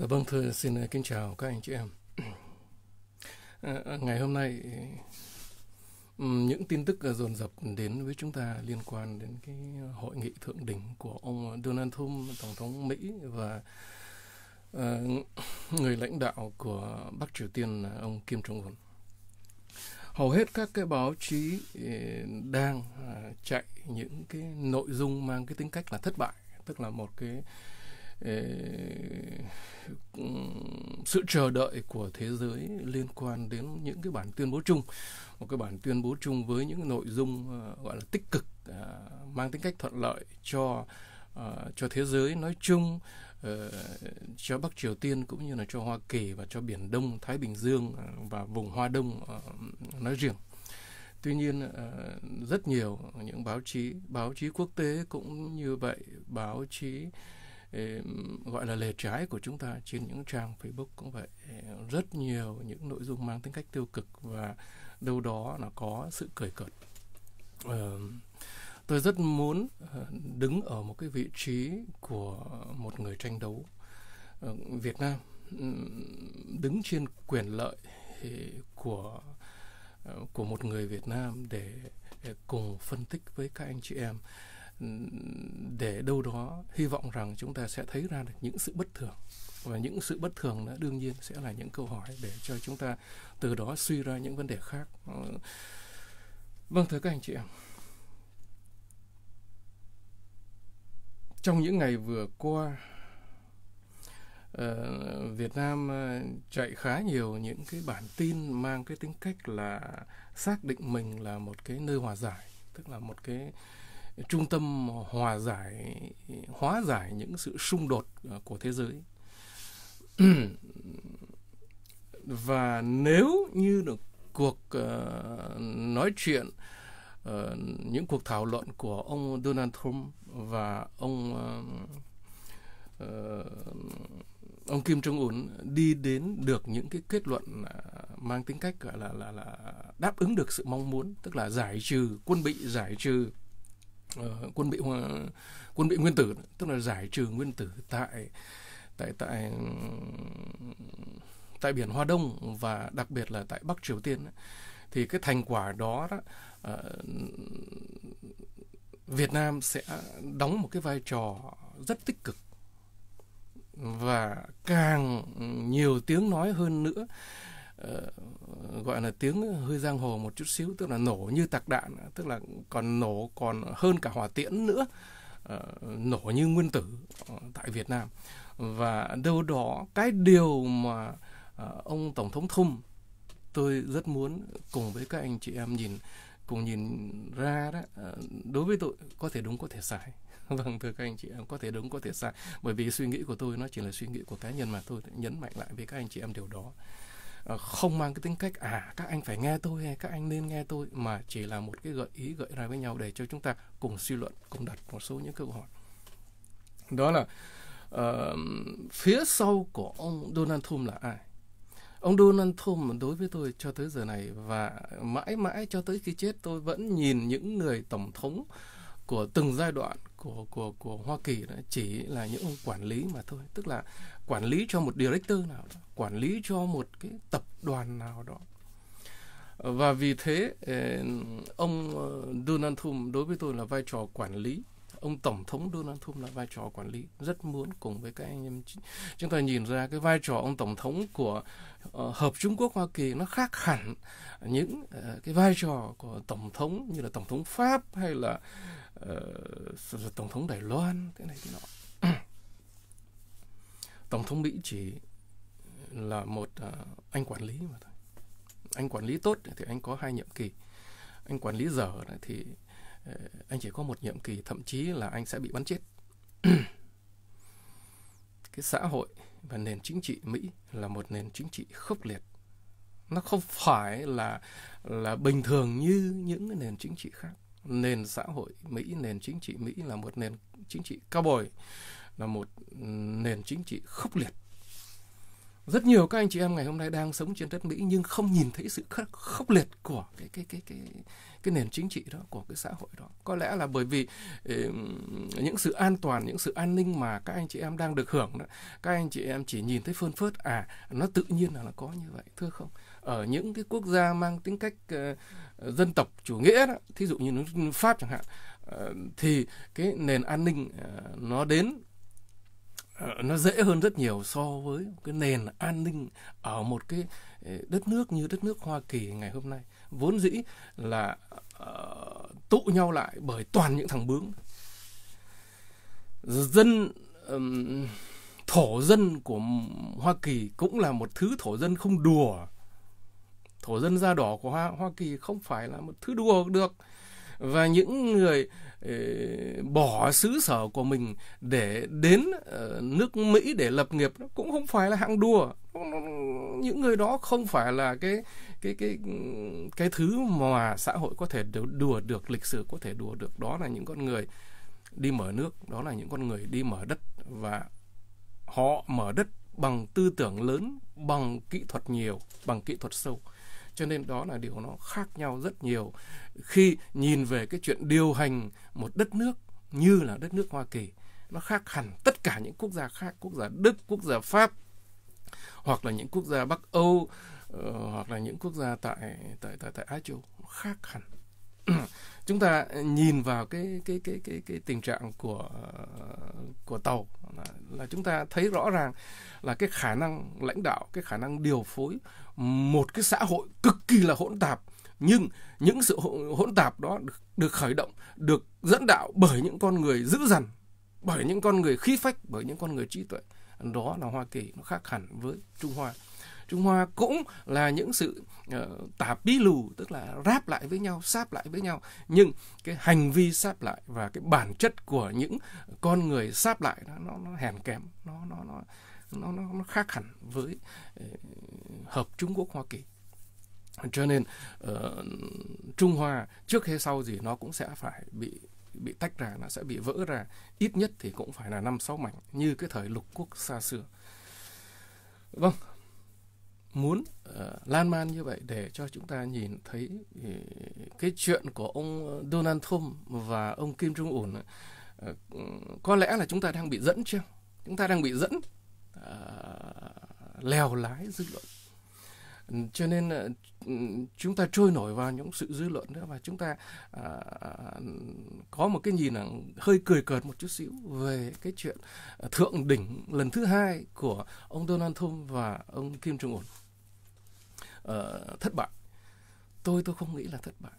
Dạ vâng thưa xin ờ, kính chào các anh chị em. À, ngày hôm nay ừ, những tin tức dồn dập đến với chúng ta liên quan đến cái hội nghị thượng đỉnh của ông Donald Trump, tổng thống Mỹ và người lãnh đạo của Bắc Triều Tiên ông Kim Jong Un. Hầu hết các cái báo chí đang chạy những cái nội dung mang cái tính cách là thất bại, tức là một cái sự chờ đợi của thế giới liên quan đến những cái bản tuyên bố chung. Một cái bản tuyên bố chung với những nội dung ờ, gọi là tích cực à, mang tính cách thuận lợi cho ờ, cho thế giới nói chung ờ, cho Bắc Triều Tiên cũng như là cho Hoa Kỳ và cho Biển Đông, Thái Bình Dương và vùng Hoa Đông nói riêng. Tuy nhiên rất nhiều những báo chí báo chí quốc tế cũng như vậy, báo chí gọi là lề trái của chúng ta trên những trang Facebook cũng vậy. Ờ, rất nhiều những nội dung mang tính cách tiêu cực và đâu đó là có sự cười cợt. Tôi rất muốn ờ, đứng ở một cái vị trí của một người tranh đấu ờ, Việt Nam. Đứng trên quyền lợi của của một người Việt Nam để cùng phân tích với các anh chị em để đâu đó hy vọng rằng chúng ta sẽ thấy ra được những sự bất thường. Và những sự bất thường đó đương nhiên sẽ là những câu hỏi để cho chúng ta từ đó suy ra những vấn đề khác. Ờ, vâng thưa các anh chị em. Trong những ngày vừa qua ờ, Việt Nam ờ, chạy khá nhiều những cái bản tin mang cái tính cách là xác định mình là một cái nơi hòa giải, tức là một cái trung tâm hòa giải hóa giải những sự xung đột ờ, của thế giới. Và nếu như được cuộc uh, nói chuyện uh, những cuộc thảo luận của ông Donald Trump và ông uh, uh, ông Kim Jong Un đi đến được những cái kết luận uh, mang tính cách gọi là là là đáp ứng được sự mong muốn tức là giải trừ quân bị giải trừ uh, quân bị uh, quân bị nguyên tử tức là giải trừ nguyên tử tại tại tại tại biển Hoa Đông và đặc biệt là tại Bắc Triều Tiên thì cái thành quả đó, đó uh, Việt Nam sẽ đóng một cái vai trò rất tích cực. Và càng nhiều tiếng nói hơn nữa uh, gọi là tiếng hơi giang hồ một chút xíu tức là nổ như tạc đạn tức là còn nổ còn hơn cả hỏa tiễn nữa uh, nổ như nguyên tử uh, tại Việt Nam. Và đâu đó cái điều mà uh, ông tổng thống Thum tôi rất muốn cùng với các anh chị em nhìn cùng nhìn ra đó uh, đối với tôi có thể đúng có thể sai. Vâng thưa các anh chị em có thể đúng có thể sai. Bởi vì suy nghĩ của tôi nó chỉ là suy nghĩ của cá nhân mà tôi nhấn mạnh lại với các anh chị em điều đó. uh, Ờ, không mang cái tính cách à các anh phải nghe tôi hay các anh nên nghe tôi mà chỉ là một cái gợi ý gợi ra với nhau để cho chúng ta cùng suy luận cùng đặt một số những câu hỏi. Đó là uh, phía sau của ông Donald Trump là ai? Ông Donald Trump đối với tôi cho tới giờ này và mãi mãi cho tới khi chết tôi vẫn nhìn những người tổng thống của từng giai đoạn của của của Hoa Kỳ đó chỉ là những ông quản lý mà thôi. Tức là quản lý cho một director nào đó quản lý cho một cái tập đoàn nào đó. Và vì thế ờ, ông ờ, Donald Trump đối với tôi là vai trò quản lý. Ông tổng thống Donald Trump là vai trò quản lý. Rất muốn cùng với các anh em chúng ta nhìn ra cái vai trò ông tổng thống của uh, hợp Trung Quốc Hoa Kỳ nó khác hẳn những uh, cái vai trò của tổng thống như là tổng thống Pháp hay là uh, tổng thống Đài Loan thế này thế nọ tổng thống Mỹ chỉ là một uh, anh quản lý mà thôi. Anh quản lý tốt thì anh có hai nhiệm kỳ. Anh quản lý dở thì ờ, anh chỉ có một nhiệm kỳ thậm chí là anh sẽ bị bắn chết. Cái xã hội và nền chính trị Mỹ là một nền chính trị khốc liệt. Nó không phải là là bình thường như những cái nền chính trị khác. Nền xã hội Mỹ nền chính trị Mỹ là một nền chính trị cao bồi là một ừ, nền chính trị khốc liệt. Rất nhiều các anh chị em ngày hôm nay đang sống trên đất Mỹ nhưng không nhìn thấy sự khốc, khốc liệt của cái cái cái cái cái nền chính trị đó của cái xã hội đó. Có lẽ là bởi vì ừ, những sự an toàn những sự an ninh mà các anh chị em đang được hưởng đó các anh chị em chỉ nhìn thấy phơn phớt à nó tự nhiên là nó có như vậy thưa không? Ở những cái quốc gia mang tính cách uh, dân tộc chủ nghĩa đó thí dụ như nước pháp chẳng hạn uh, thì cái nền an ninh uh, nó đến Ờ, nó dễ hơn rất nhiều so với cái nền an ninh ở một cái ờ, đất nước như đất nước Hoa Kỳ ngày hôm nay. Vốn dĩ là uh, tụ nhau lại bởi toàn những thằng bướng. Dân um, thổ dân của Hoa Kỳ cũng là một thứ thổ dân không đùa. Thổ dân da đỏ của Hoa, Hoa Kỳ không phải là một thứ đùa được và những người ờ, bỏ xứ sở của mình để đến ờ, nước Mỹ để lập nghiệp nó cũng không phải là hạng đùa. Những người đó không phải là cái cái cái cái thứ mà xã hội có thể đùa được, lịch sử có thể đùa được. Đó là những con người đi mở nước, đó là những con người đi mở đất và họ mở đất bằng tư tưởng lớn, bằng kỹ thuật nhiều, bằng kỹ thuật sâu cho nên đó là điều nó khác nhau rất nhiều. Khi nhìn về cái chuyện điều hành một đất nước như là đất nước Hoa Kỳ nó khác hẳn tất cả những quốc gia khác quốc gia Đức quốc gia Pháp hoặc là những quốc gia Bắc Âu uh, hoặc là những quốc gia tại tại tại tại Á Châu khác hẳn. Chúng ta nhìn vào cái cái cái cái cái tình trạng của của tàu là, là chúng ta thấy rõ ràng là cái khả năng lãnh đạo cái khả năng điều phối một cái xã hội cực kỳ là hỗn tạp. Nhưng những sự hỗn tạp đó được, được khởi động được dẫn đạo bởi những con người dữ dằn bởi những con người khí phách bởi những con người trí tuệ. Đó là Hoa Kỳ nó khác hẳn với Trung Hoa. Trung Hoa cũng là những sự ờ, uh, tả bí lù tức là ráp lại với nhau sáp lại với nhau. Nhưng cái hành vi sáp lại và cái bản chất của những con người sáp lại đó, nó nó hèn kém nó nó nó nó nó, nó khác hẳn với uh, hợp Trung Quốc Hoa Kỳ. Cho nên uh, Trung Hoa trước hay sau gì nó cũng sẽ phải bị bị tách ra nó sẽ bị vỡ ra. Ít nhất thì cũng phải là năm sáu mảnh như cái thời lục quốc xa xưa. Vâng. Muốn uh, lan man như vậy để cho chúng ta nhìn thấy uh, cái chuyện của ông Donald Trump và ông Kim Jong Un uh, có lẽ là chúng ta đang bị dẫn chưa? Chúng ta đang bị dẫn uh, lèo lái dư luận cho nên ờ, chúng ta trôi nổi vào những sự dư luận đó và chúng ta à, có một cái nhìn là hơi cười cợt một chút xíu về cái chuyện ờ, thượng đỉnh lần thứ hai của ông Donald Trump và ông Kim Jong Un. À, thất bại. Tôi tôi không nghĩ là thất bại.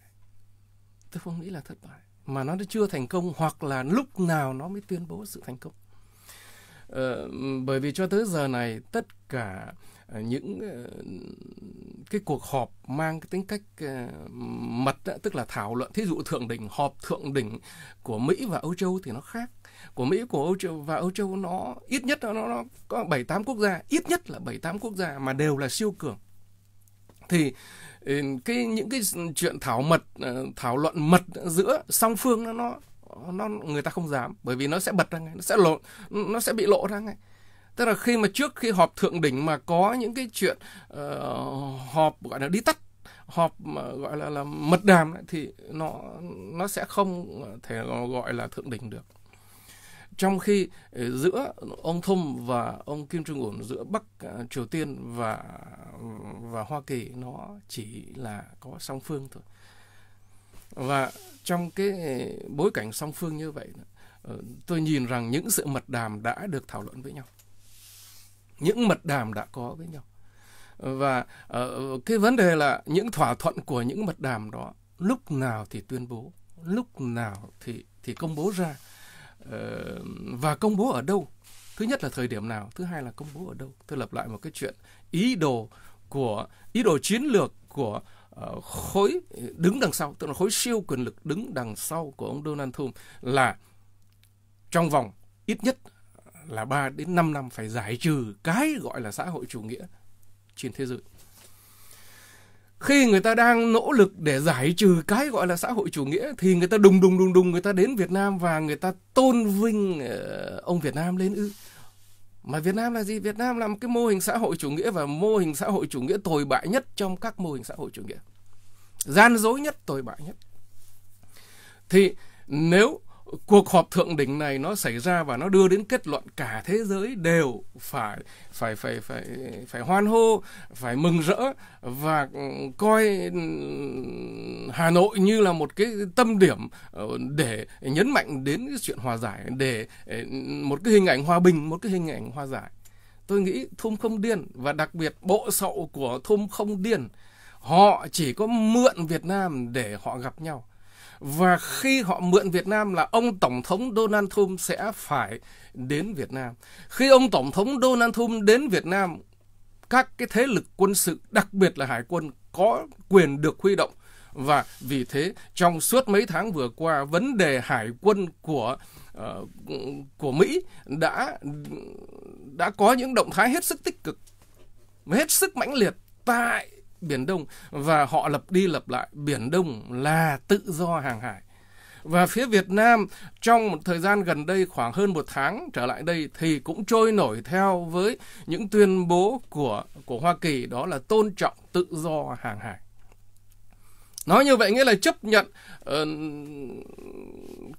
Tôi không nghĩ là thất bại. Mà nó chưa thành công hoặc là lúc nào nó mới tuyên bố sự thành công. Uh, bởi vì cho tới giờ này tất cả uh, Ờ, những ờ, cái cuộc họp mang cái tính cách ờ, mật tức là thảo luận. Thí dụ thượng đỉnh, họp thượng đỉnh của Mỹ và Âu Châu thì nó khác. Của Mỹ, của Âu Châu và Âu Châu nó ít nhất nó nó có bảy tám quốc gia, ít nhất là bảy tám quốc gia mà đều là siêu cường. Thì ừ, cái, những cái chuyện thảo mật thảo luận mật giữa song phương nó nó người ta không dám, bởi vì nó sẽ bật ra ngay, nó sẽ lộ nó sẽ bị lộ ra ngay tức là khi mà trước khi họp thượng đỉnh mà có những cái chuyện uh, họp gọi là đi tắt họp mà gọi là là mật đàm thì nó nó sẽ không thể gọi là thượng đỉnh được. Trong khi ờ, giữa ông Thum và ông Kim Jong Un giữa Bắc ờ, Triều Tiên và và Hoa Kỳ nó chỉ là có song phương thôi. Và trong cái bối cảnh song phương như vậy tôi nhìn rằng những sự mật đàm đã được thảo luận với nhau những mật đàm đã có với nhau. Và ờ, cái vấn đề là những thỏa thuận của những mật đàm đó lúc nào thì tuyên bố lúc nào thì thì công bố ra. Uh, và công bố ở đâu? Thứ nhất là thời điểm nào thứ hai là công bố ở đâu? Tôi lập lại một cái chuyện ý đồ của ý đồ chiến lược của uh, khối đứng đằng sau tức là khối siêu quyền lực đứng đằng sau của ông Donald Trump là trong vòng ít nhất là 3 đến 5 năm phải giải trừ cái gọi là xã hội chủ nghĩa trên thế giới khi người ta đang nỗ lực để giải trừ cái gọi là xã hội chủ nghĩa thì người ta đùng đùng đùng đùng người ta đến Việt Nam và người ta tôn vinh ờ, ông Việt Nam lên ư mà Việt Nam là gì? Việt Nam là một cái mô hình xã hội chủ nghĩa và mô hình xã hội chủ nghĩa tồi bại nhất trong các mô hình xã hội chủ nghĩa. Gian dối nhất, tồi bại nhất. Thì nếu cuộc họp thượng đỉnh này nó xảy ra và nó đưa đến kết luận cả thế giới đều phải phải phải phải phải hoan hô, phải mừng rỡ và coi Hà Nội như là một cái tâm điểm ờ, để nhấn mạnh đến cái chuyện hòa giải, để ờ, một cái hình ảnh hòa bình, một cái hình ảnh hòa giải. Tôi nghĩ Thum không điên và đặc biệt bộ sậu của Thum không điên. Họ chỉ có mượn Việt Nam để họ gặp nhau và khi họ mượn Việt Nam là ông Tổng thống Donald Trump sẽ phải đến Việt Nam. Khi ông Tổng thống Donald Trump đến Việt Nam, các cái thế lực quân sự, đặc biệt là hải quân, có quyền được huy động. Và vì thế, trong suốt mấy tháng vừa qua, vấn đề hải quân của uh, của Mỹ đã đã có những động thái hết sức tích cực, hết sức mãnh liệt tại Biển Đông và họ lập đi lập lại Biển Đông là tự do hàng hải. Và phía Việt Nam trong một thời gian gần đây khoảng hơn một tháng trở lại đây thì cũng trôi nổi theo với những tuyên bố của của Hoa Kỳ đó là tôn trọng tự do hàng hải. Nói như vậy nghĩa là chấp nhận uh,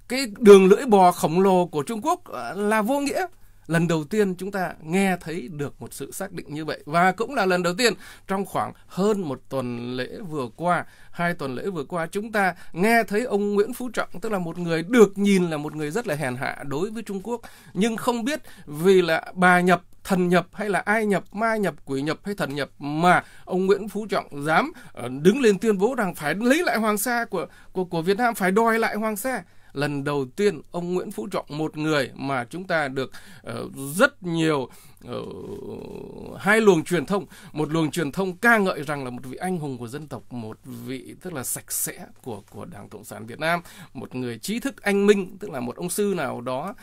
cái đường lưỡi bò khổng lồ của Trung Quốc ờ, là vô nghĩa lần đầu tiên chúng ta nghe thấy được một sự xác định như vậy. Và cũng là lần đầu tiên trong khoảng hơn một tuần lễ vừa qua, hai tuần lễ vừa qua, chúng ta nghe thấy ông Nguyễn Phú Trọng, tức là một người được nhìn là một người rất là hèn hạ đối với Trung Quốc, nhưng không biết vì là bà nhập, thần nhập hay là ai nhập, ma nhập, quỷ nhập hay thần nhập mà ông Nguyễn Phú Trọng dám ờ, đứng lên tuyên bố rằng phải lấy lại Hoàng Sa của của của Việt Nam, phải đòi lại Hoàng Sa lần đầu tiên ông Nguyễn Phú Trọng một người mà chúng ta được uh, rất nhiều uh, hai luồng truyền thông một luồng truyền thông ca ngợi rằng là một vị anh hùng của dân tộc một vị tức là sạch sẽ của của Đảng Cộng sản Việt Nam một người trí thức anh minh tức là một ông sư nào đó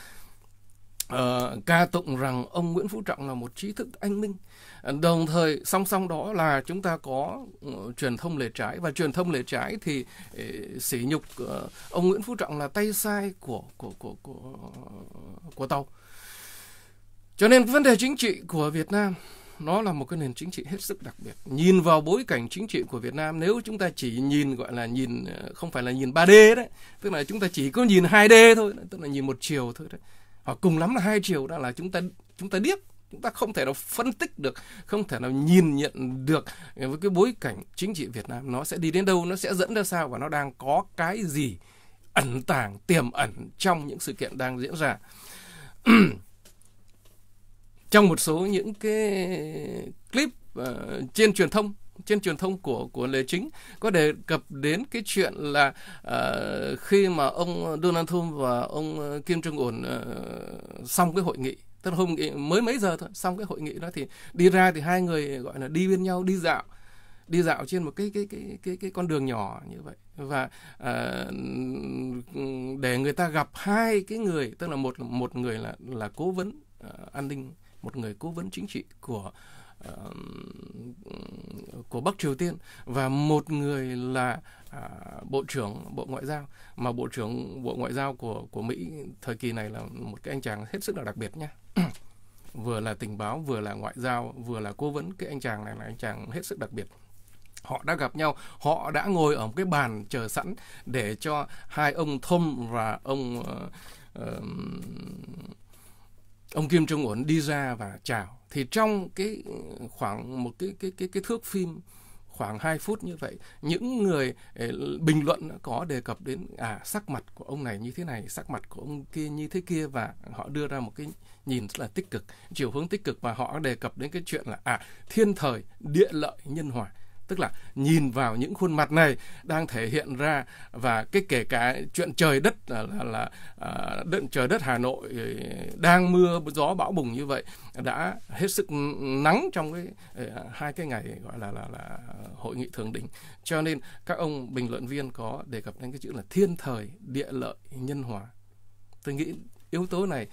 uh, ca tụng rằng ông Nguyễn Phú Trọng là một trí thức anh minh đồng thời song song đó là chúng ta có uh, truyền thông lề trái và truyền thông lề trái thì uh, sỉ nhục uh, ông Nguyễn Phú Trọng là tay sai của của của của của tàu cho nên vấn đề chính trị của Việt Nam nó là một cái nền chính trị hết sức đặc biệt. Nhìn vào bối cảnh chính trị của Việt Nam nếu chúng ta chỉ nhìn gọi là nhìn không phải là nhìn 3D đấy, tức là chúng ta chỉ có nhìn 2D thôi, tức là nhìn một chiều thôi đấy. Hoặc cùng lắm là hai chiều đó là chúng ta chúng ta điếc chúng ta không thể nào phân tích được không thể nào nhìn nhận được với cái bối cảnh chính trị Việt Nam nó sẽ đi đến đâu nó sẽ dẫn ra sao và nó đang có cái gì ẩn tàng tiềm ẩn trong những sự kiện đang diễn ra. Trong một số những cái clip uh, trên truyền thông trên truyền thông của của lề chính có đề cập đến cái chuyện là uh, khi mà ông Donald Trump và ông Kim Jong Un uh, ờ, xong cái hội nghị tức là hôm nghị mới mấy giờ thôi xong cái hội nghị đó thì đi ra thì hai người gọi là đi bên nhau đi dạo đi dạo trên một cái cái cái cái cái con đường nhỏ như vậy. Và uh, để người ta gặp hai cái người tức là một một người là là cố vấn uh, an ninh một người cố vấn chính trị của uh, của Bắc Triều Tiên và một người là à, bộ trưởng bộ ngoại giao. Mà bộ trưởng bộ ngoại giao của của Mỹ thời kỳ này là một cái anh chàng hết sức là đặc biệt nhé vừa là tình báo vừa là ngoại giao vừa là cố vấn cái anh chàng này là anh chàng hết sức đặc biệt. Họ đã gặp nhau họ đã ngồi ở một cái bàn chờ sẵn để cho hai ông Thom và ông uh, uh, ông Kim Jong Un đi ra và chào thì trong cái khoảng một cái cái cái cái thước phim khoảng 2 phút như vậy, những người ờ, bình luận có đề cập đến à sắc mặt của ông này như thế này, sắc mặt của ông kia như thế kia và họ đưa ra một cái nhìn rất là tích cực, chiều hướng tích cực và họ đề cập đến cái chuyện là à thiên thời, địa lợi, nhân hòa tức là nhìn vào những khuôn mặt này đang thể hiện ra và cái kể cả chuyện trời đất là là, là à, đất, trời đất Hà Nội ờ, đang mưa gió bão bùng như vậy đã hết sức nắng trong cái ờ, hai cái ngày gọi là là là hội nghị thượng đỉnh. Cho nên các ông bình luận viên có đề cập đến cái chữ là thiên thời địa lợi nhân hòa. Tôi nghĩ yếu tố này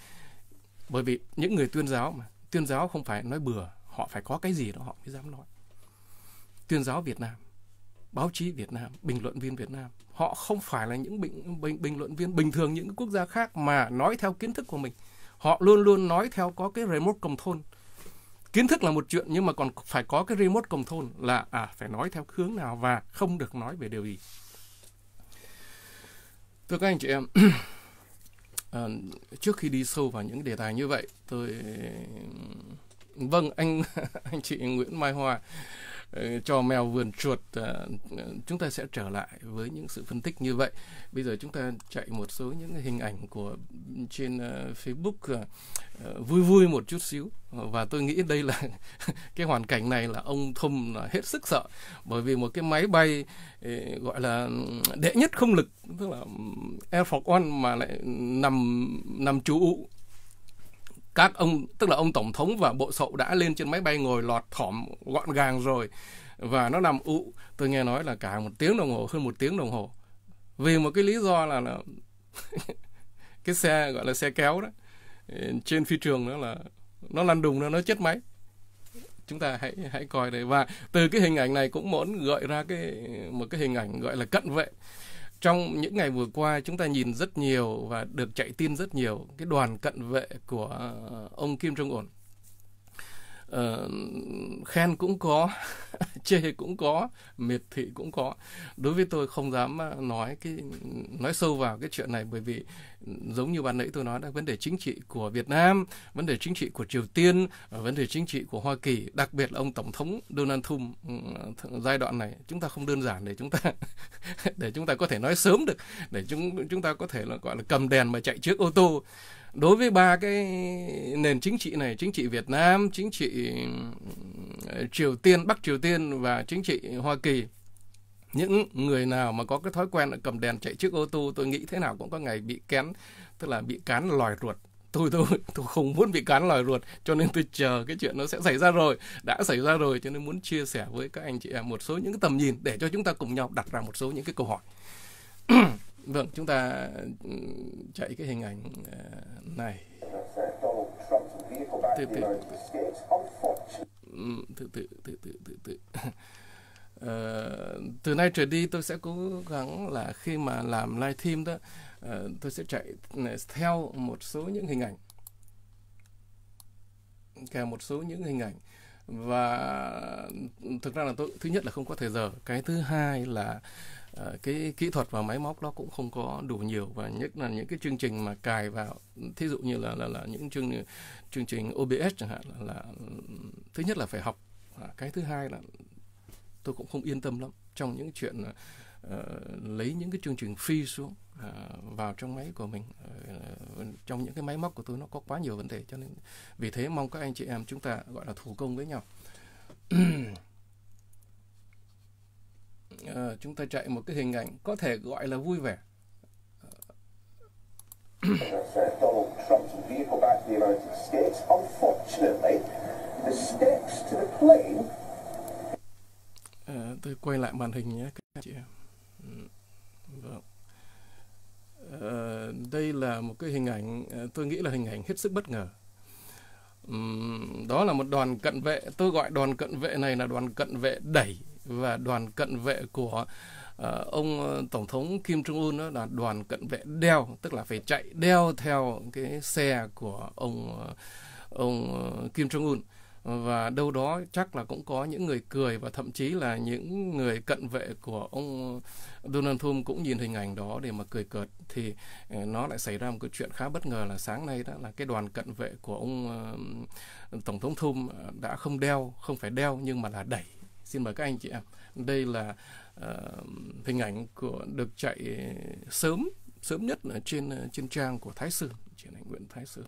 bởi vì những người tuyên giáo mà tuyên giáo không phải nói bừa họ phải có cái gì đó họ mới dám nói tuyên giáo Việt Nam, báo chí Việt Nam, bình luận viên Việt Nam. Họ không phải là những bình, bình, bình luận viên bình thường những quốc gia khác mà nói theo kiến thức của mình. họ luôn luôn nói theo có cái remote control kiến thức là một chuyện nhưng mà còn phải có cái remote control là à phải nói theo hướng nào và không được nói về điều gì thưa các anh chị em à, trước khi đi sâu vào những đề tài như vậy tôi vâng anh anh chị Nguyễn Mai Hoa Ờ, cho mèo vườn chuột ờ, chúng ta sẽ trở lại với những sự phân tích như vậy. Bây giờ chúng ta chạy một số những hình ảnh của trên uh, Facebook uh, vui vui một chút xíu. Và tôi nghĩ đây là cái hoàn cảnh này là ông Thum là hết sức sợ. Bởi vì một cái máy bay uh, gọi là đệ nhất không lực tức là Air Force One mà lại nằm nằm trú các ông tức là ông tổng thống và bộ sậu đã lên trên máy bay ngồi lọt thỏm gọn gàng rồi. Và nó nằm ụ. Tôi nghe nói là cả một tiếng đồng hồ hơn một tiếng đồng hồ. Vì một cái lý do là, là cái xe gọi là xe kéo đó ừ, trên phi trường đó là nó lăn đùng nó nó chết máy. Chúng ta hãy hãy coi đấy và từ cái hình ảnh này cũng muốn gợi ra cái một cái hình ảnh gọi là cận vệ trong những ngày vừa qua, chúng ta nhìn rất nhiều và được chạy tin rất nhiều cái đoàn cận vệ của ờ, ông Kim Jong Un uh, khen cũng có chê cũng có miệt thị cũng có. Đối với tôi không dám ờ, nói cái nói sâu vào cái chuyện này bởi vì giống như bạn nãy tôi nói là vấn đề chính trị của Việt Nam vấn đề chính trị của Triều Tiên ờ, vấn đề chính trị của Hoa Kỳ đặc biệt là ông tổng thống Donald Trump ừ, giai đoạn này. Chúng ta không đơn giản để chúng ta để chúng ta có thể nói sớm được để chúng chúng ta có thể là gọi là cầm đèn mà chạy trước ô tô đối với ba cái nền chính trị này, chính trị Việt Nam, chính trị ừ, Triều Tiên, Bắc Triều Tiên và chính trị Hoa Kỳ, những người nào mà có cái thói quen là cầm đèn chạy trước ô tô, tôi nghĩ thế nào cũng có ngày bị kén, tức là bị cán lòi ruột. Tôi tôi tôi không muốn bị cán lòi ruột, cho nên tôi chờ cái chuyện nó sẽ xảy ra rồi. Đã xảy ra rồi cho nên muốn chia sẻ với các anh chị em một số những cái tầm nhìn để cho chúng ta cùng nhau đặt ra một số những cái câu hỏi. Vâng, chúng ta ừ, chạy cái hình ảnh ờ, này. Ừ, từ từ từ từ từ từ từ từ. Uh, từ nay trở đi tôi sẽ cố gắng là khi mà làm live stream đó uh, tôi sẽ chạy ừ, theo một số những hình ảnh kèm một số những hình ảnh và thực ra là tôi thứ nhất là không có thời giờ cái thứ hai là Ờ, cái kỹ thuật và máy móc nó cũng không có đủ nhiều và nhất là những cái chương trình mà cài vào thí dụ như là là, là những chương chương trình OBS chẳng hạn là, là thứ nhất là phải học à, cái thứ hai là tôi cũng không yên tâm lắm trong những chuyện uh, lấy những cái chương trình free xuống uh, vào trong máy của mình. Uh, trong những cái máy móc của tôi nó có quá nhiều vấn đề cho nên vì thế mong các anh chị em chúng ta gọi là thủ công với nhau. uh, chúng ta chạy một cái hình ảnh có thể gọi là vui vẻ Donald Trump's vehicle back to the United States. Unfortunately, the steps to the plane. À, tôi quay lại màn hình nhé các chị. Ừ, vâng. À, đây là một cái hình ảnh, tôi nghĩ là hình ảnh hết sức bất ngờ. Đó là một đoàn cận vệ, tôi gọi đoàn cận vệ này là đoàn cận vệ đẩy và đoàn cận vệ của uh, ông ờ, tổng thống Kim Jong Un đó là đoàn cận vệ đeo tức là phải chạy đeo theo cái xe của ông ờ, ông Kim Jong Un. Và đâu đó chắc là cũng có những người cười và thậm chí là những người cận vệ của ông Donald Trump cũng nhìn hình ảnh đó để mà cười cợt. Thì nó lại xảy ra một cái chuyện khá bất ngờ là sáng nay đó là cái đoàn cận vệ của ông tổng thống Trump đã không đeo không phải đeo nhưng mà là đẩy Xin mời các anh chị em. Đây là uh, hình ảnh của được chạy sớm sớm nhất ở trên ờ, trên trang của Thái Sơn, trên ảnh Nguyễn Thái Sơn.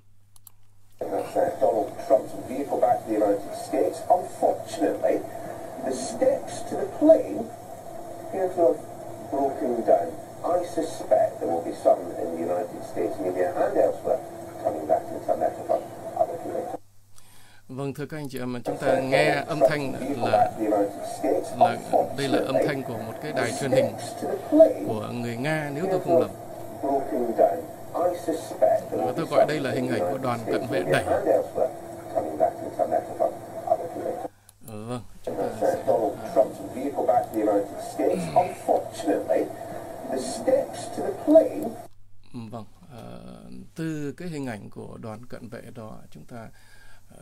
Donald Trump's vehicle back to the United States. Unfortunately, the steps to the plane appear to have broken down. I suspect there will be some in the United States maybe and elsewhere coming back to the metaphor. Vâng thưa các anh chị em, chúng ta nghe âm thanh là là đây là âm thanh của một cái đài truyền hình của người Nga nếu tôi không lầm. Và tôi gọi đây là hình ảnh của đoàn cận vệ đẩy. Vâng, chúng ta sẽ... À, vâng, à, từ cái hình ảnh của đoàn cận vệ đó chúng ta uh,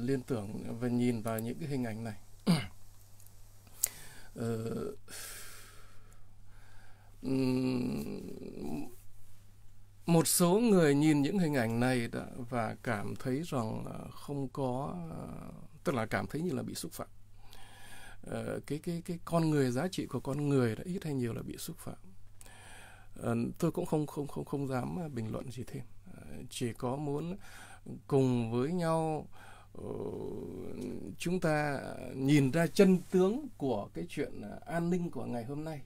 liên tưởng và nhìn vào những cái hình ảnh này. Uh, một số người nhìn những hình ảnh này đã, và cảm thấy rằng không có tức là cảm thấy như là bị xúc phạm. Uh, cái cái cái con người giá trị của con người đã ít hay nhiều là bị xúc phạm. Tôi cũng không không không không dám bình luận gì thêm chỉ có muốn cùng với nhau ờ, chúng ta nhìn ra chân tướng của cái chuyện an ninh của ngày hôm nay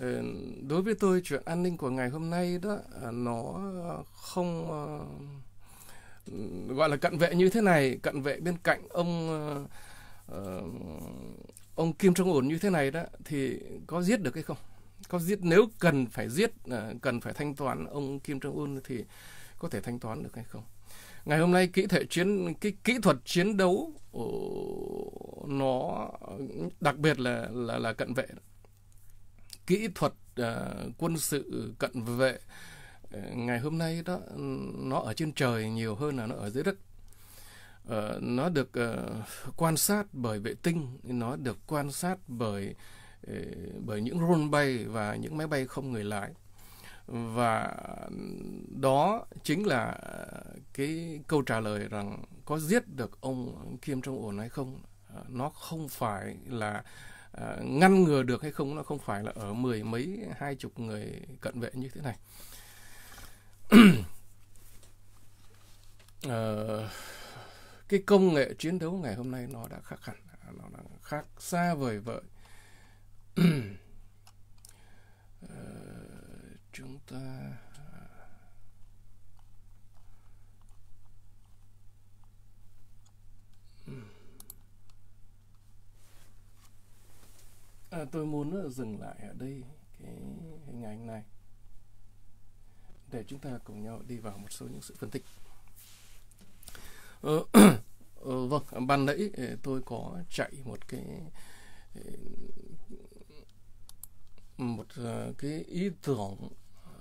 ờ, đối với tôi, chuyện an ninh của ngày hôm nay đó à, nó không ờ, gọi là cận vệ như thế này, cận vệ bên cạnh ông ông Kim trong ổn như thế này đó, thì có giết được hay không? Có giết nếu cần phải giết à, cần phải thanh toán ông Kim Jong Un thì có thể thanh toán được hay không? Ngày hôm nay kỹ thể chiến cái kỹ thuật chiến đấu nó đặc biệt là là là cận vệ. Kỹ thuật uh, quân sự cận vệ à, ngày hôm nay đó nó ở trên trời nhiều hơn là nó ở dưới đất uh, nó được uh, quan sát bởi vệ tinh nó được quan sát bởi uh, Ờ, bởi những drone bay và những máy bay không người lái. Và đó chính là cái câu trả lời rằng có giết được ông Kim Jong Un hay không ờ, nó không phải là ờ, ngăn ngừa được hay không nó không phải là ở mười mấy hai chục người cận vệ như thế này. Uh, cái công nghệ chiến đấu ngày hôm nay nó đã khác hẳn nó đã khác xa vời vợi chúng ta À, tôi muốn ờ, dừng lại ở đây cái hình ảnh này để chúng ta cùng nhau đi vào một số những sự phân tích. Ờ, ờ, vâng, ban nãy ờ, tôi có chạy một cái ờ, một ờ, cái ý tưởng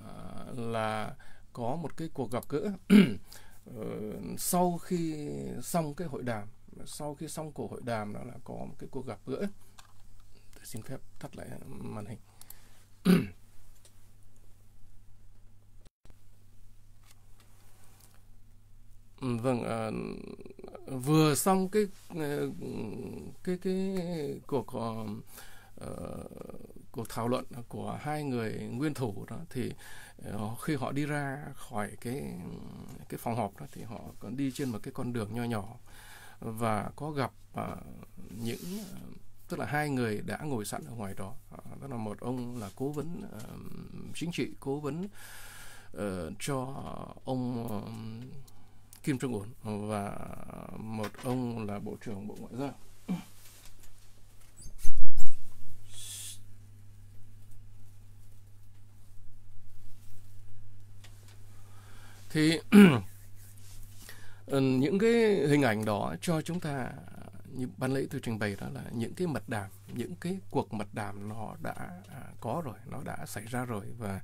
ờ, là có một cái cuộc gặp gỡ ờ, sau khi xong cái hội đàm sau khi xong cuộc hội đàm đó là có một cái cuộc gặp gỡ. Tôi xin phép tắt lại màn hình. Vâng uh, vừa xong cái cái cái cuộc uh, cuộc thảo luận của hai người nguyên thủ đó, thì ờ, khi họ đi ra khỏi cái cái phòng họp đó thì họ còn đi trên một cái con đường nho nhỏ và có gặp ờ, những ờ, tức là hai người đã ngồi sẵn ở ngoài đó đó là một ông là cố vấn chính trị, cố vấn cho ông Kim Jong Un và một ông là bộ trưởng bộ ngoại giao. Thì những cái hình ảnh đó cho chúng ta như ban lễ tôi trình bày đó là những cái mật đàm, những cái cuộc mật đàm nó đã à, có rồi, nó đã xảy ra rồi và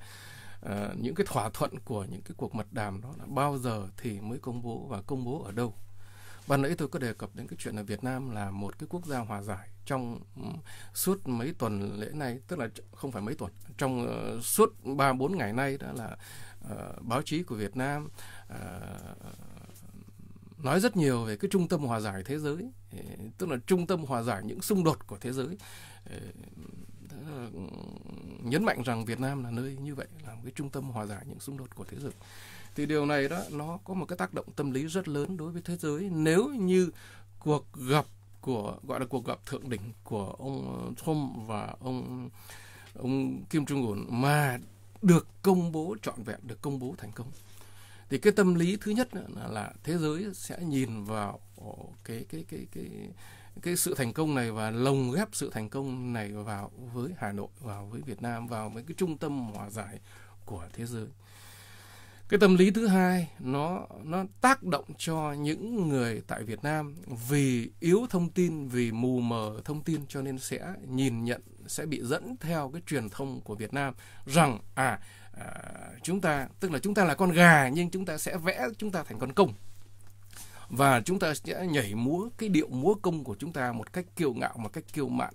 uh, những cái thỏa thuận của những cái cuộc mật đàm đó là bao giờ thì mới công bố và công bố ở đâu. Ban nãy tôi có đề cập đến cái chuyện là Việt Nam là một cái quốc gia hòa giải trong suốt mấy tuần lễ này tức là không phải mấy tuần trong uh, suốt ba bốn ngày nay đó là uh, báo chí của Việt Nam uh, nói rất nhiều về cái trung tâm hòa giải thế giới ờ, tức là trung tâm hòa giải những xung đột của thế giới. Nhấn mạnh rằng Việt Nam là nơi như vậy là một cái trung tâm hòa giải những xung đột của thế giới. Thì điều này đó nó có một cái tác động tâm lý rất lớn đối với thế giới. Nếu như cuộc gặp của gọi là cuộc gặp thượng đỉnh của ông Trump và ông ông Kim Jong Un mà được công bố trọn vẹn được công bố thành công thì cái tâm lý thứ nhất là, là thế giới sẽ nhìn vào ờ, cái cái cái cái cái sự thành công này và lồng ghép sự thành công này vào với Hà Nội, vào với Việt Nam, vào với cái trung tâm hòa giải của thế giới. Cái tâm lý thứ hai nó nó tác động cho những người tại Việt Nam vì yếu thông tin, vì mù mờ thông tin cho nên sẽ nhìn nhận sẽ bị dẫn theo cái truyền thông của Việt Nam rằng à à, chúng ta tức là chúng ta là con gà nhưng chúng ta sẽ vẽ chúng ta thành con công và chúng ta sẽ nhảy múa cái điệu múa công của chúng ta một cách kiêu ngạo một cách kiêu mạn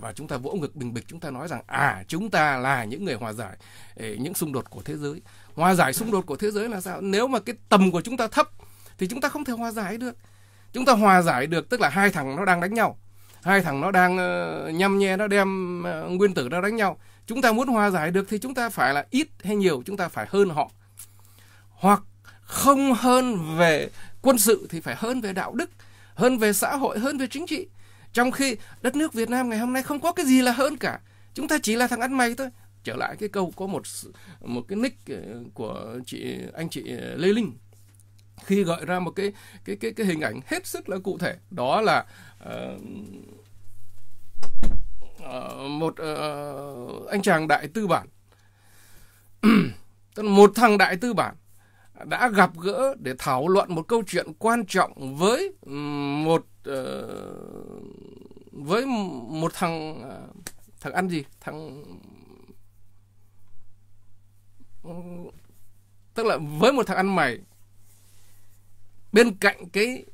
và chúng ta vỗ ngực bình bịch chúng ta nói rằng à chúng ta là những người hòa giải những xung đột của thế giới hòa giải xung đột của thế giới là sao nếu mà cái tầm của chúng ta thấp thì chúng ta không thể hòa giải được chúng ta hòa giải được tức là hai thằng nó đang đánh nhau hai thằng nó đang uh, nhăm nhe nó đem uh, nguyên tử nó đánh nhau. Chúng ta muốn hòa giải được thì chúng ta phải là ít hay nhiều chúng ta phải hơn họ. Hoặc không hơn về quân sự thì phải hơn về đạo đức hơn về xã hội hơn về chính trị. Trong khi đất nước Việt Nam ngày hôm nay không có cái gì là hơn cả. Chúng ta chỉ là thằng ăn mày thôi. Trở lại cái câu có một một cái nick ờ, của chị anh chị Lê Linh khi gợi ra một cái cái cái cái hình ảnh hết sức là cụ thể. Đó là uh, uh, một uh, anh chàng đại tư bản. Một thằng đại tư bản đã gặp gỡ để thảo luận một câu chuyện quan trọng với một uh, với một thằng uh, thằng ăn gì? Thằng tức là với một thằng ăn mày bên cạnh cái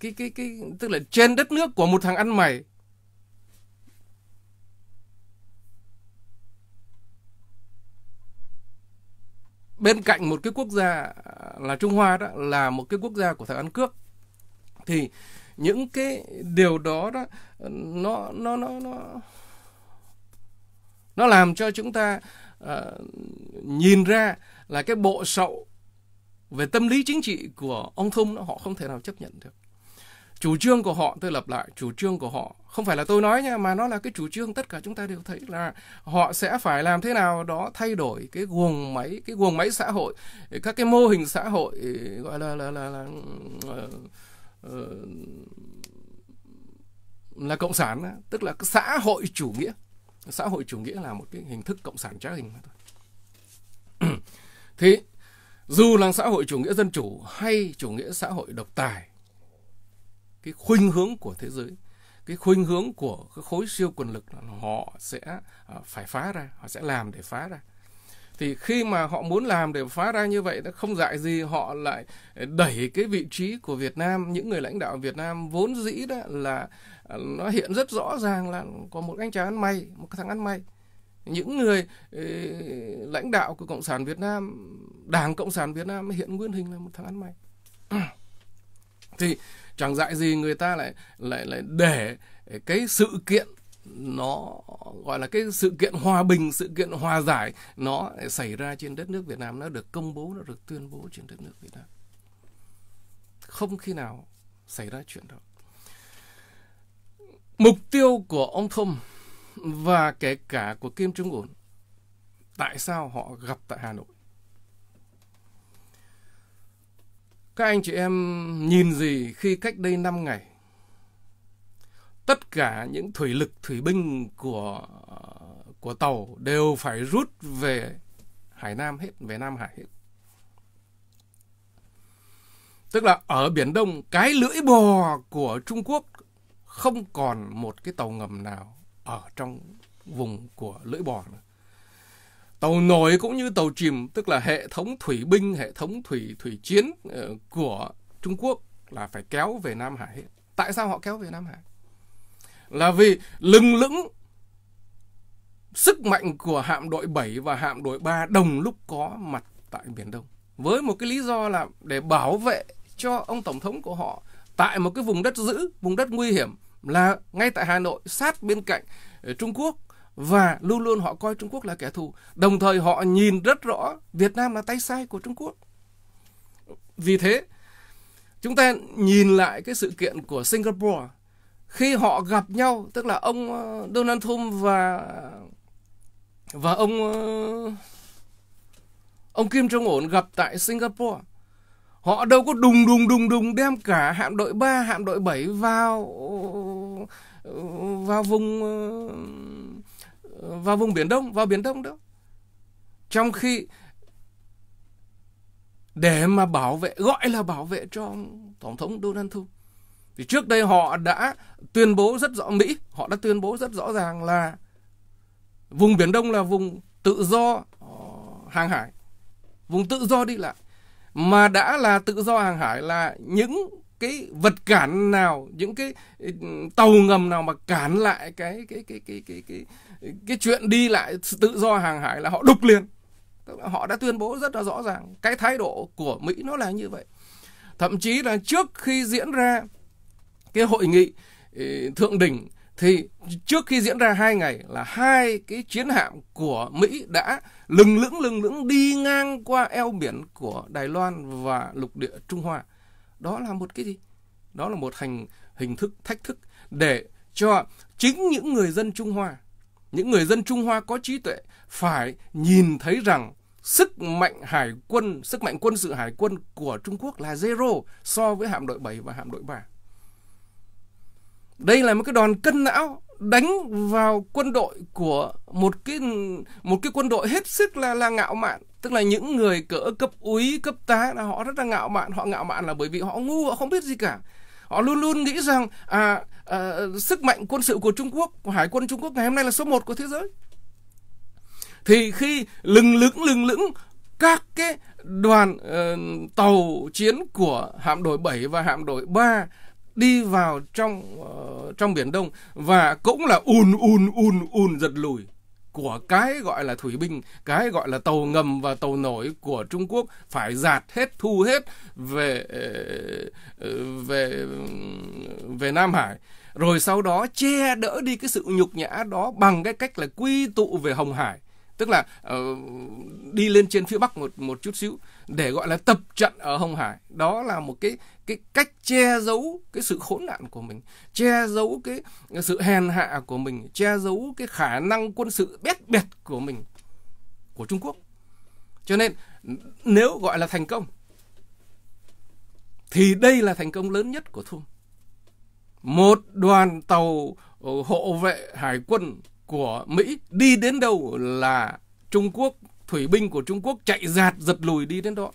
cái cái cái tức là trên đất nước của một thằng ăn mày. Bên cạnh một cái quốc gia là Trung Hoa đó là một cái quốc gia của thằng ăn cướp. Thì những cái điều đó đó nó nó nó nó nó làm cho chúng ta uh, nhìn ra là cái bộ sậu về tâm lý chính trị của ông thông họ không thể nào chấp nhận được. Chủ trương của họ, tôi lặp lại, chủ trương của họ không phải là tôi nói nha, mà nó là cái chủ trương tất cả chúng ta đều thấy là họ sẽ phải làm thế nào đó thay đổi cái guồng máy, cái guồng máy xã hội, các cái mô hình xã hội gọi là là là, là là uh, là cộng sản, tức là xã hội chủ nghĩa. Xã hội chủ nghĩa là một cái hình thức cộng sản trá hình mà thôi. thì dù là xã hội chủ nghĩa dân chủ hay chủ nghĩa xã hội độc tài, cái khuynh hướng của thế giới, cái khuynh hướng của cái khối siêu quyền lực là họ sẽ à, phải phá ra, họ sẽ làm để phá ra. Thì khi mà họ muốn làm để phá ra như vậy nó không dạy gì họ lại đẩy cái vị trí của Việt Nam, những người lãnh đạo Việt Nam vốn dĩ đó là à, nó hiện rất rõ ràng là có một anh chàng ăn may một cái thằng ăn may những người ừ, lãnh đạo của cộng sản Việt Nam đảng cộng sản Việt Nam hiện nguyên hình là một thằng ăn mày. Thì chẳng dại gì người ta lại lại lại để cái sự kiện nó gọi là cái sự kiện hòa bình sự kiện hòa giải nó xảy ra trên đất nước Việt Nam nó được công bố nó được tuyên bố trên đất nước Việt Nam. Không khi nào xảy ra chuyện đó. Mục tiêu của ông Thông và kể cả của Kim Trung Un. Tại sao họ gặp tại Hà Nội? Các anh chị em nhìn gì khi cách đây 5 ngày tất cả những thủy lực thủy binh của của tàu đều phải rút về Hải Nam hết, về Nam Hải hết. Tức là ở Biển Đông, cái lưỡi bò của Trung Quốc không còn một cái tàu ngầm nào ở trong vùng của lưỡi bò nữa. Tàu nổi cũng như tàu chìm, tức là hệ thống thủy binh, hệ thống thủy thủy chiến ờ, của Trung Quốc là phải kéo về Nam Hải hết. Tại sao họ kéo về Nam Hải? Là vì lừng lững sức mạnh của hạm đội 7 và hạm đội 3 đồng lúc có mặt tại Biển Đông. Với một cái lý do là để bảo vệ cho ông Tổng thống của họ tại một cái vùng đất giữ, vùng đất nguy hiểm là ngay tại Hà Nội sát bên cạnh ờ, Trung Quốc và luôn luôn họ coi Trung Quốc là kẻ thù. Đồng thời họ nhìn rất rõ Việt Nam là tay sai của Trung Quốc. Vì thế, chúng ta nhìn lại cái sự kiện của Singapore khi họ gặp nhau, tức là ông ờ, Donald Trump và và ông ờ, ông Kim Jong Un gặp tại Singapore Họ đâu có đùng đùng đùng đùng đem cả hạm đội 3, hạm đội 7 vào vào vùng vào vùng biển Đông, vào biển Đông đâu. Trong khi để mà bảo vệ gọi là bảo vệ cho tổng thống Donald Trump thì trước đây họ đã tuyên bố rất rõ Mỹ họ đã tuyên bố rất rõ ràng là vùng biển Đông là vùng tự do ờ, hàng hải, vùng tự do đi lại. Mà đã là tự do hàng hải là những cái vật cản nào, những cái ừ, tàu ngầm nào mà cản lại cái cái cái cái cái cái cái, cái chuyện đi lại tự do hàng hải là họ đục liền. Họ đã tuyên bố rất là rõ ràng cái thái độ của Mỹ nó là như vậy. Thậm chí là trước khi diễn ra cái hội nghị ừ, thượng đỉnh thì trước khi diễn ra hai ngày là hai cái chiến hạm của Mỹ đã lừng lững lừng lững đi ngang qua eo biển của Đài Loan và lục địa Trung Hoa. Đó là một cái gì? Đó là một hành hình thức thách thức để cho chính những người dân Trung Hoa, những người dân Trung Hoa có trí tuệ phải nhìn thấy rằng sức mạnh hải quân, sức mạnh quân sự hải quân của Trung Quốc là zero so với hạm đội 7 và hạm đội 3. Đây là một cái đòn cân não đánh vào quân đội của một cái một cái quân đội hết sức là là ngạo mạn. Tức là những người cỡ cấp úy cấp tá là họ rất là ngạo mạn. Họ ngạo mạn là bởi vì họ ngu họ không biết gì cả. Họ luôn luôn nghĩ rằng à, à, sức mạnh quân sự của Trung Quốc của hải quân Trung Quốc ngày hôm nay là số một của thế giới. Thì khi lừng lững lừng lững các cái đoàn uh, tàu chiến của hạm đội 7 và hạm đội 3 đi vào trong uh, trong biển Đông và cũng là ùn ùn ùn ùn giật lùi của cái gọi là thủy binh, cái gọi là tàu ngầm và tàu nổi của Trung Quốc phải giạt hết thu hết về ờ, ờ, về về Nam Hải. Rồi sau đó che đỡ đi cái sự nhục nhã đó bằng cái cách là quy tụ về Hồng Hải tức là uh, đi lên trên phía bắc một một chút xíu để gọi là tập trận ở Hồng Hải đó là một cái cái cách che giấu cái sự khốn nạn của mình che giấu cái, sự hèn hạ của mình che giấu cái khả năng quân sự bét bẹt của mình của Trung Quốc cho nên nếu gọi là thành công thì đây là thành công lớn nhất của Thung. một đoàn tàu ờ, hộ vệ hải quân của Mỹ đi đến đâu là Trung Quốc, thủy binh của Trung Quốc chạy giạt giật lùi đi đến đó.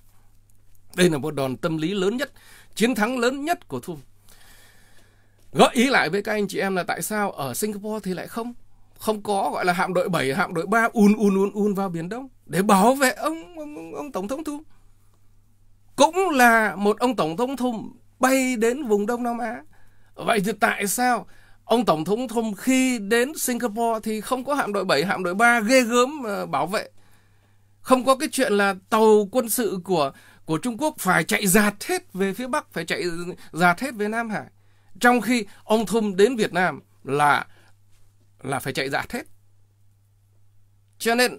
Đây là một đòn tâm lý lớn nhất, chiến thắng lớn nhất của Thum. Gợi ý lại với các anh chị em là tại sao ở Singapore thì lại không không có gọi là hạm đội 7, hạm đội 3 un un un un vào biển Đông để bảo vệ ông ông, ông tổng thống Thum. Cũng là một ông tổng thống Thum bay đến vùng Đông Nam Á. Vậy thì tại sao Ông Tổng thống Thum khi đến Singapore thì không có hạm đội 7, hạm đội 3 ghê gớm ờ, bảo vệ. Không có cái chuyện là tàu quân sự của của Trung Quốc phải chạy dạt hết về phía Bắc, phải chạy dạt hết về Nam Hải. Trong khi ông Thum đến Việt Nam là là phải chạy dạt hết. Cho nên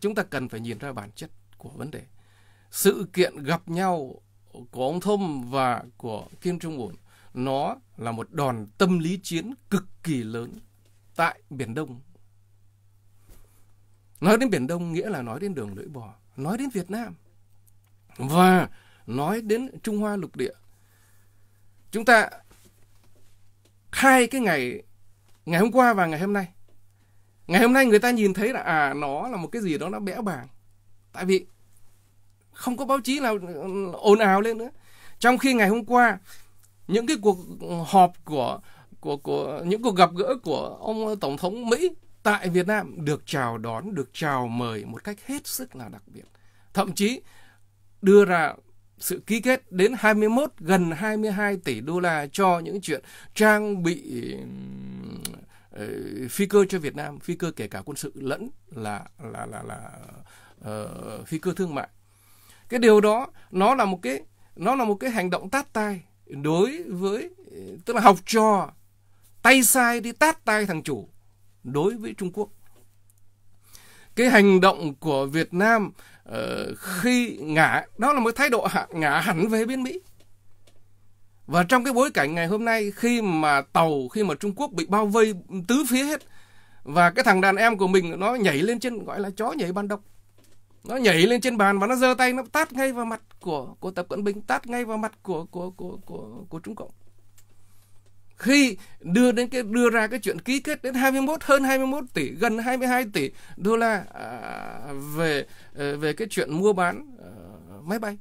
chúng ta cần phải nhìn ra bản chất của vấn đề. Sự kiện gặp nhau của ông Thum và của Kim Trung Un nó là một đòn tâm lý chiến cực kỳ lớn tại Biển Đông. Nói đến Biển Đông nghĩa là nói đến đường lưỡi bò, nói đến Việt Nam và nói đến Trung Hoa lục địa. Chúng ta hai cái ngày ngày hôm qua và ngày hôm nay. Ngày hôm nay người ta nhìn thấy là à nó là một cái gì đó nó bẽ bàng. Tại vì không có báo chí nào ừ, ồn ào lên nữa. Trong khi ngày hôm qua những cái cuộc họp của của của những cuộc gặp gỡ của ông tổng thống Mỹ tại Việt Nam được chào đón, được chào mời một cách hết sức là đặc biệt. Thậm chí đưa ra sự ký kết đến 21 gần 22 tỷ đô la cho những chuyện trang bị uh, phi cơ cho Việt Nam, phi cơ kể cả quân sự lẫn là là là là uh, phi cơ thương mại. Cái điều đó nó là một cái nó là một cái hành động tát tai đối với tức là học trò tay sai đi tát tay thằng chủ đối với Trung Quốc. Cái hành động của Việt Nam uh, khi ngả đó là một thái độ ngả hẳn về bên Mỹ. Và trong cái bối cảnh ngày hôm nay khi mà tàu khi mà Trung Quốc bị bao vây tứ phía hết và cái thằng đàn em của mình nó nhảy lên trên gọi là chó nhảy ban độc nó nhảy lên trên bàn và nó giơ tay nó tát ngay vào mặt của của tập cận bình tát ngay vào mặt của của của của của trung cộng khi đưa đến cái đưa ra cái chuyện ký kết đến 21 hơn 21 tỷ gần 22 tỷ đô la à, về ờ, về cái chuyện mua bán à, máy bay.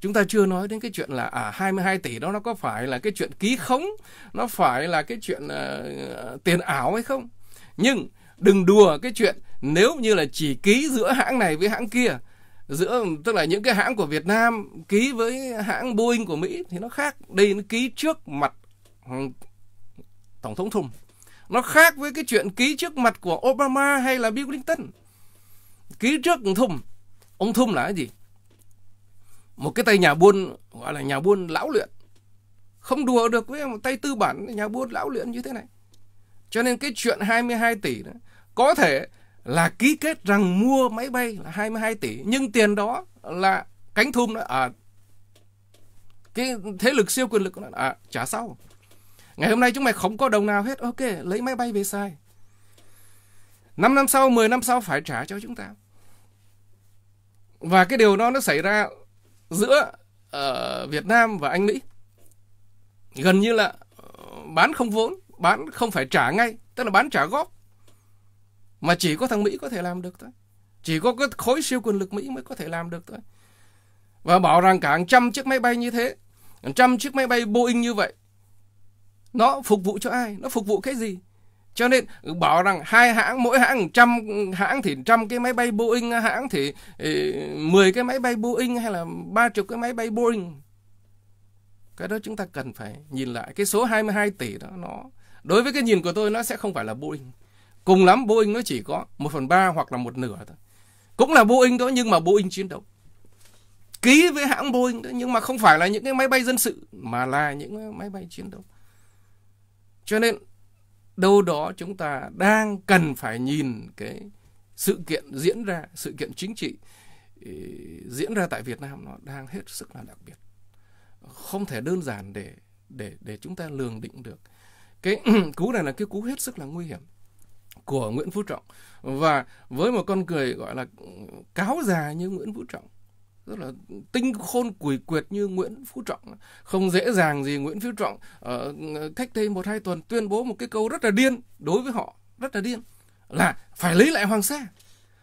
Chúng ta chưa nói đến cái chuyện là à 22 tỷ đó nó có phải là cái chuyện ký khống nó phải là cái chuyện uh, tiền ảo hay không? Nhưng đừng đùa cái chuyện nếu như là chỉ ký giữa hãng này với hãng kia giữa tức là những cái hãng của Việt Nam ký với hãng Boeing của Mỹ thì nó khác. Đây nó ký trước mặt tổng thống Trump. Nó khác với cái chuyện ký trước mặt của Obama hay là Bill Clinton. Ký trước ông Trump ông Trump là cái gì? Một cái tay nhà buôn gọi là nhà buôn lão luyện. Không đùa được với một tay tư bản nhà buôn lão luyện như thế này. Cho nên cái chuyện 22 tỷ đó có thể là ký kết rằng mua máy bay là 22 tỷ nhưng tiền đó là cánh thum đó à cái thế lực siêu quyền lực đó, à trả sau ngày hôm nay chúng mày không có đồng nào hết. Ok lấy máy bay về sai 5 năm sau 10 năm sau phải trả cho chúng ta. Và cái điều đó nó xảy ra giữa uh, Việt Nam và Anh Mỹ. Gần như là ờ, bán không vốn bán không phải trả ngay tức là bán trả góp. Mà chỉ có thằng Mỹ có thể làm được thôi. Chỉ có cái khối siêu quyền lực Mỹ mới có thể làm được thôi. Và bảo rằng cả hàng trăm chiếc máy bay như thế hàng trăm chiếc máy bay Boeing như vậy nó phục vụ cho ai? Nó phục vụ cái gì? Cho nên ừ, bảo rằng hai hãng, mỗi hãng trăm, hãng thì trăm cái máy bay Boeing, hãng thì ừ, 10 cái máy bay Boeing hay là ba chục cái máy bay Boeing. Cái đó chúng ta cần phải nhìn lại. Cái số 22 tỷ đó, nó, đối với cái nhìn của tôi, nó sẽ không phải là Boeing. Cùng lắm, Boeing nó chỉ có một phần ba hoặc là một nửa thôi. Cũng là Boeing đó nhưng mà Boeing chiến đấu. Ký với hãng Boeing đó, nhưng mà không phải là những cái máy bay dân sự, mà là những máy bay chiến đấu cho nên, đâu đó chúng ta đang cần phải nhìn cái sự kiện diễn ra, sự kiện chính trị ừ, diễn ra tại Việt Nam nó đang hết sức là đặc biệt. Không thể đơn giản để để để chúng ta lường định được. Cái cú này là cái cú hết sức là nguy hiểm của Nguyễn Phú Trọng. Và với một con người gọi là ừ, cáo già như Nguyễn Phú Trọng rất là tinh khôn quỷ quyệt như Nguyễn Phú Trọng. Không dễ dàng gì Nguyễn Phú Trọng uh, cách đây một hai tuần tuyên bố một cái câu rất là điên đối với họ rất là điên là phải lấy lại Hoàng Sa.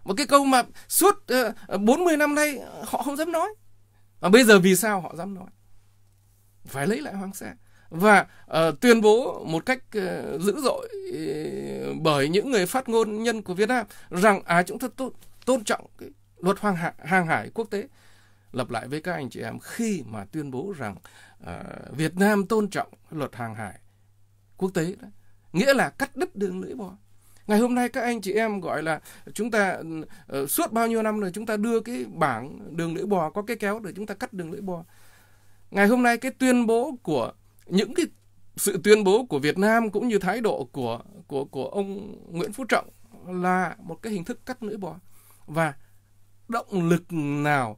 Một cái câu mà suốt ờ, uh, 40 năm nay họ không dám nói. Và bây giờ vì sao họ dám nói? Phải lấy lại Hoàng Sa. Và uh, tuyên bố một cách uh, dữ dội uh, bởi những người phát ngôn nhân của Việt Nam rằng à chúng ta tôn, tôn trọng cái luật hoàng hải, hàng hải quốc tế lặp lại với các anh chị em khi mà tuyên bố rằng uh, Việt Nam tôn trọng luật hàng hải quốc tế đó. nghĩa là cắt đứt đường lưỡi bò. Ngày hôm nay các anh chị em gọi là chúng ta uh, suốt bao nhiêu năm rồi chúng ta đưa cái bảng đường lưỡi bò có cái kéo để chúng ta cắt đường lưỡi bò. Ngày hôm nay cái tuyên bố của những cái sự tuyên bố của Việt Nam cũng như thái độ của của của ông Nguyễn Phú Trọng là một cái hình thức cắt lưỡi bò. Và động lực nào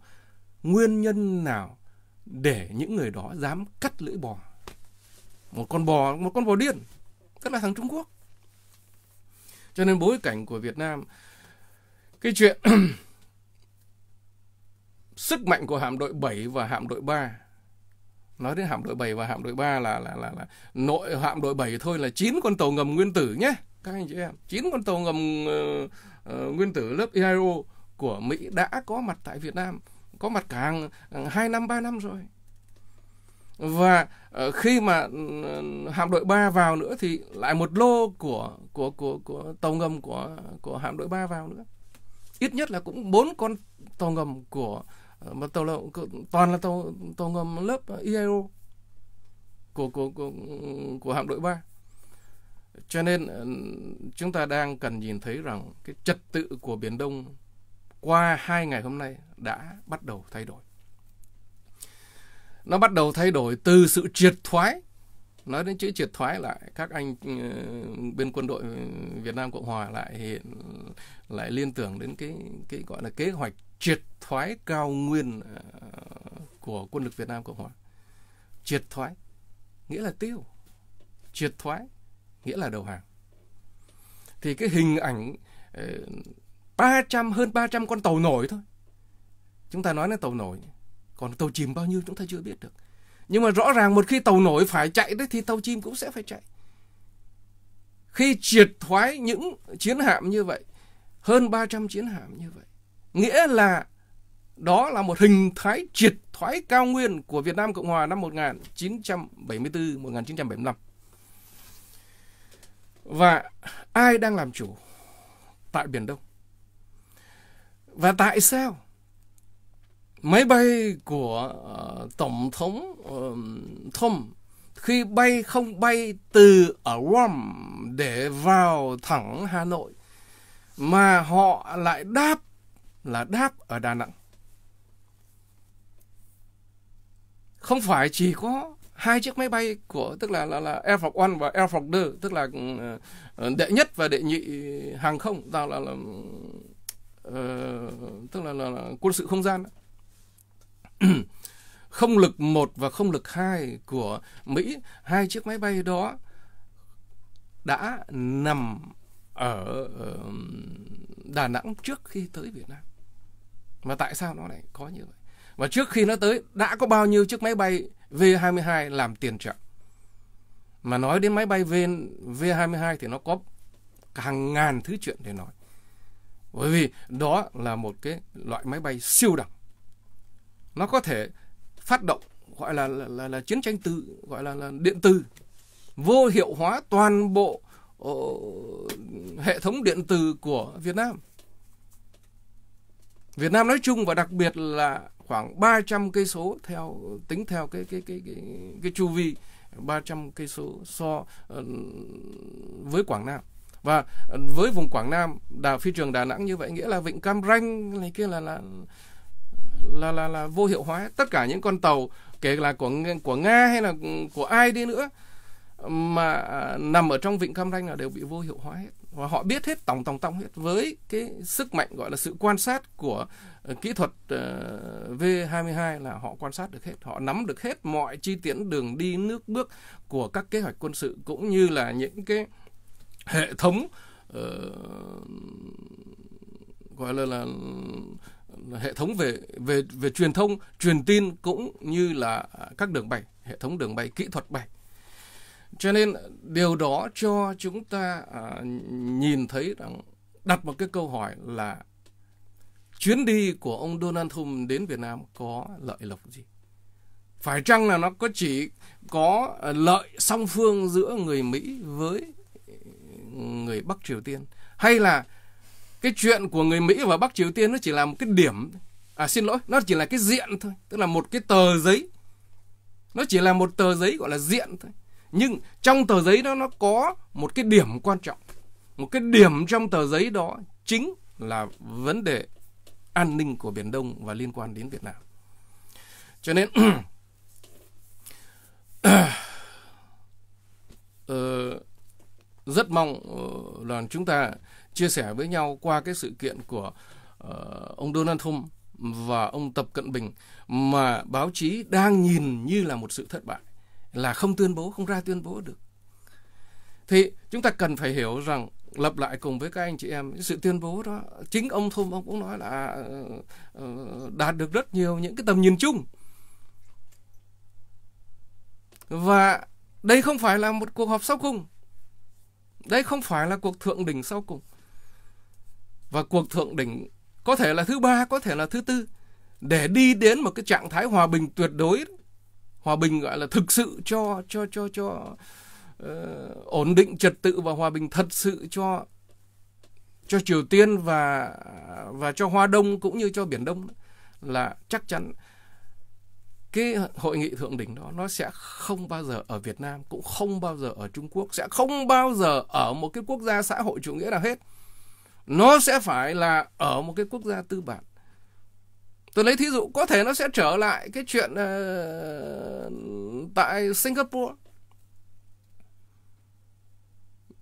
nguyên nhân nào để những người đó dám cắt lưỡi bò? Một con bò một con bò điên tức là thằng Trung Quốc. Cho nên bối cảnh của Việt Nam cái chuyện sức mạnh của hạm đội 7 và hạm đội 3 nói đến hạm đội 7 và hạm đội 3 là là là, là nội hạm đội 7 thôi là 9 con tàu ngầm nguyên tử nhé các anh chị em. 9 con tàu ngầm uh, uh, nguyên tử lớp EIO của Mỹ đã có mặt tại Việt Nam có mặt cả hàng, hàng 2 năm 3 năm rồi. Và uh, khi mà uh, hạm đội 3 vào nữa thì lại một lô của của của của tàu ngầm của của hạm đội 3 vào nữa. Ít nhất là cũng bốn con tàu ngầm của ờ, mà tàu là toàn là tàu tàu ngầm lớp IAO của của của của hạm đội 3 cho nên ừ, chúng ta đang cần nhìn thấy rằng cái trật tự của biển Đông qua hai ngày hôm nay đã bắt đầu thay đổi nó bắt đầu thay đổi từ sự triệt thoái nói đến chữ triệt thoái lại, các anh ừ, bên quân đội Việt Nam Cộng Hòa lại hiện, lại liên tưởng đến cái cái gọi là kế hoạch triệt thoái cao nguyên ờ, của quân lực Việt Nam Cộng Hòa. Triệt thoái, nghĩa là tiêu. Triệt thoái, nghĩa là đầu hàng. Thì cái hình ảnh ờ, 300 hơn 300 con tàu nổi thôi. Chúng ta nói là tàu nổi. Còn tàu chìm bao nhiêu chúng ta chưa biết được. Nhưng mà rõ ràng một khi tàu nổi phải chạy đấy thì tàu chìm cũng sẽ phải chạy. Khi triệt thoái những chiến hạm như vậy, hơn 300 chiến hạm như vậy, nghĩa là đó là một hình thái triệt thoái cao nguyên của Việt Nam Cộng Hòa năm 1974-1975. Và ai đang làm chủ? tại Biển Đông. Và tại sao máy bay của uh, Tổng thống uh, Trump khi bay không bay từ ở Guam để vào thẳng Hà Nội mà họ lại đáp là đáp ở Đà Nẵng. Không phải chỉ có hai chiếc máy bay của tức là là, là Air Force One và Air Force Two tức là uh, đệ nhất và đệ nhị hàng không tạo là, là uh, tức là, là, là quân sự không gian không lực 1 và không lực 2 của Mỹ hai chiếc máy bay đó đã nằm ở Đà Nẵng trước khi tới Việt Nam. Mà tại sao nó lại có như vậy? Và trước khi nó tới đã có bao nhiêu chiếc máy bay V22 làm tiền trợ? Mà nói đến máy bay v, V22 thì nó có hàng ngàn thứ chuyện để nói. Bởi vì đó là một cái loại máy bay siêu đẳng. Nó có thể phát động gọi là là, là, là chiến tranh từ gọi là, là điện tử vô hiệu hóa toàn bộ uh, hệ thống điện tử của Việt Nam. Việt Nam nói chung và đặc biệt là khoảng 300 cây số theo tính theo cái cái cái cái cái chu vi 300 cây số so uh, với Quảng Nam và với vùng Quảng Nam đảo phi trường Đà Nẵng như vậy nghĩa là vịnh Cam Ranh này kia là là là là là vô hiệu hóa tất cả những con tàu kể là của của Nga hay là của ai đi nữa mà à, nằm ở trong vịnh Cam Ranh là đều bị vô hiệu hóa hết. Và họ biết hết tổng tổng tòng hết với cái sức mạnh gọi là sự quan sát của ờ, kỹ thuật ờ, V22 là họ quan sát được hết. Họ nắm được hết mọi chi tiết đường đi nước bước của các kế hoạch quân sự cũng như là những cái hệ thống uh, gọi là là hệ thống về về về truyền thông truyền tin cũng như là các đường bay hệ thống đường bay kỹ thuật bay cho nên điều đó cho chúng ta à, nhìn thấy rằng đặt một cái câu hỏi là chuyến đi của ông Donald Trump đến Việt Nam có lợi lộc gì? Phải chăng là nó có chỉ có à, lợi song phương giữa người Mỹ với người Bắc Triều Tiên hay là cái chuyện của người Mỹ và Bắc Triều Tiên nó chỉ là một cái điểm. À xin lỗi nó chỉ là cái diện thôi tức là một cái tờ giấy. Nó chỉ là một tờ giấy gọi là diện thôi. Nhưng trong tờ giấy đó nó có một cái điểm quan trọng. Một cái điểm trong tờ giấy đó chính là vấn đề an ninh của biển đông và liên quan đến việt nam. Cho nên uh, rất mong ờ, uh, là chúng ta chia sẻ với nhau qua cái sự kiện của uh, ông Donald Trump và ông Tập Cận Bình mà báo chí đang nhìn như là một sự thất bại là không tuyên bố không ra tuyên bố được. Thì chúng ta cần phải hiểu rằng lập lại cùng với các anh chị em sự tuyên bố đó chính ông Thum ông cũng nói là uh, đạt được rất nhiều những cái tầm nhìn chung. Và đây không phải là một cuộc họp sau cùng. Đây không phải là cuộc thượng đỉnh sau cùng và cuộc thượng đỉnh có thể là thứ ba có thể là thứ tư. Để đi đến một cái trạng thái hòa bình tuyệt đối hòa bình gọi là thực sự cho cho cho cho uh, ổn định trật tự và hòa bình thật sự cho cho Triều Tiên và và cho Hoa Đông cũng như cho Biển Đông là chắc chắn cái hội nghị thượng đỉnh đó nó sẽ không bao giờ ở Việt Nam cũng không bao giờ ở Trung Quốc sẽ không bao giờ ở một cái quốc gia xã hội chủ nghĩa nào hết nó sẽ phải là ở một cái quốc gia tư bản. Tôi lấy thí dụ có thể nó sẽ trở lại cái chuyện uh, tại Singapore.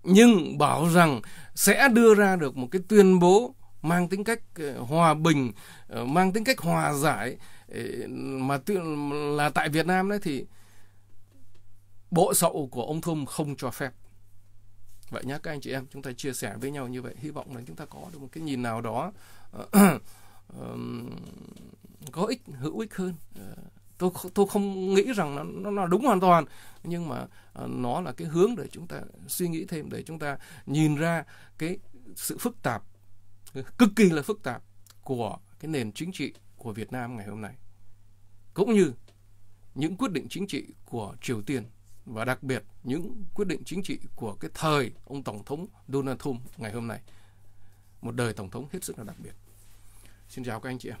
Nhưng bảo rằng sẽ đưa ra được một cái tuyên bố mang tính cách ờ, hòa bình ờ, mang tính cách hòa giải mà là tại Việt Nam đấy thì bộ sậu của ông Thum không cho phép vậy nhé các anh chị em, chúng ta chia sẻ với nhau như vậy. Hy vọng là chúng ta có được một cái nhìn nào đó ờ, có ích, hữu ích hơn. Ờ, tôi tôi không nghĩ rằng nó nó là đúng hoàn toàn, nhưng mà ờ, nó là cái hướng để chúng ta suy nghĩ thêm, để chúng ta nhìn ra cái sự phức tạp, cực kỳ là phức tạp của cái nền chính trị của Việt Nam ngày hôm nay, cũng như những quyết định chính trị của Triều Tiên và đặc biệt những quyết định chính trị của cái thời ông tổng thống Donald Trump ngày hôm nay. Một đời tổng thống hết sức là đặc biệt. Xin chào các anh chị em.